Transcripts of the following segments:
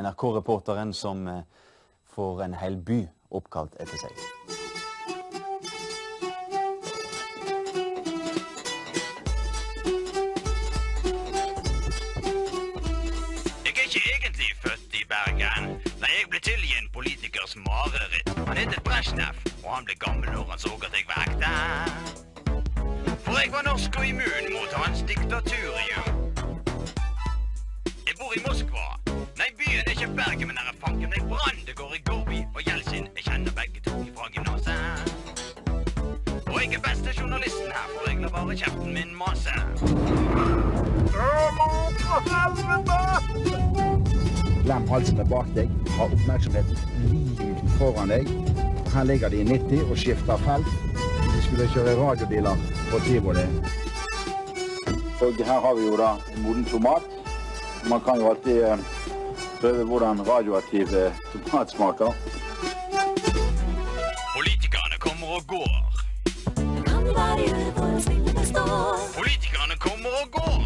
NRK-reporteren som eh, får en hel by oppkalt etter seg. Jeg er ikke egentlig født i Bergen. Nei, jeg ble til i en politikers mareritt. Han het Brezjnev, og han ble gammel når han så at jeg var ekte. For jeg var norsk og immun mot hans diktaturium. Jeg bor i Moskva. Er ikke Bergen, men her er fanken meg brann. Det går i Gorby og Jeltsin. Jeg kjenner begge to fra gymnaset. Og jeg er beste journalisten her, for jeg lar bare kjeften min mase. Glem halsene bak deg, ha oppmerksomheten like foran deg. Her ligger de i 90 og skifter felt. De skulle kjøre radiobiler på tivoli. Og her har vi jo da en moden tomat. Man kan jo alltid eh, prøve hvordan radioaktiv eh, tomat smaker. Politikerne kommer og går. Kan de bare gjøre for å spillet består? Politikerne kommer og går.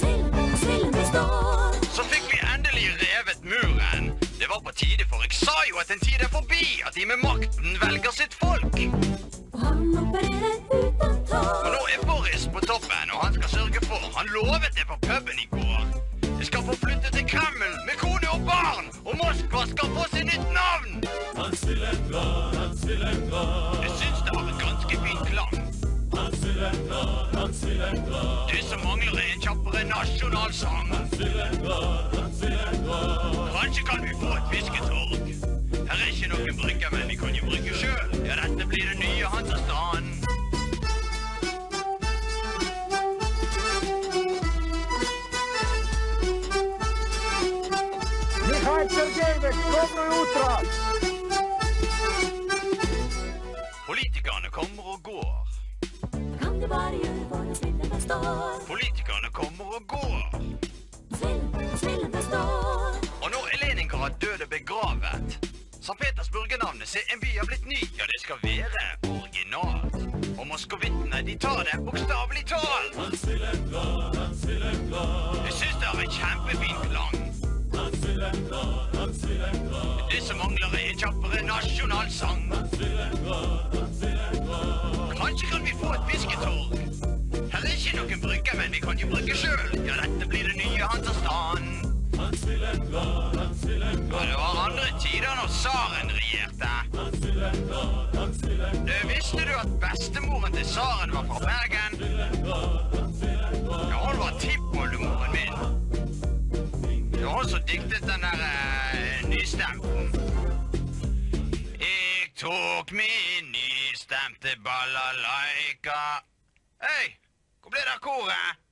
Spillet består. Så fikk vi endelig revet muren. Det var på tide, for jeg sa jo at en tid er forbi. At de med makten velger sitt folk. Og han opererer uten Og tår. nå er Boris på toppen, og han skal sørge for Han lovet det på puben i går. Skal få seg nytt navn. Jeg syns det har en ganske fin klang. Det som mangler er en kjappere nasjonalsang. Kanskje kan vi få et fisketorg. Her er ikke noen brygge men Sergejevek, dobro jutro! Politikerne kommer og går. Kan du bare gjøre våre svindel består? Politikerne kommer og går. Svindel, svindel består. Og nå er Leningrad døde begravet. St. Petersburg er navnet sitt, en by har blitt ny. Ja, det skal være originalt. Og moskovittene, de tar det bokstavelig talt. Du syns det har en kjempefin klang. Som mangler er en kjappere nasjonalsang. Kanskje kan vi få et fisketorg. Her er ikke noen brygge, men vi kan jo brygge sjøl. Ja, dette blir det nye Hansastaden. Ja, det var andre tider når tsaren regjerte. Du, visste du at bestemoren til tsaren var fra Bergen? Diktet den der uh, nystemten. Jeg tok min nystemte balalaika Hei, hvor ble det av koret?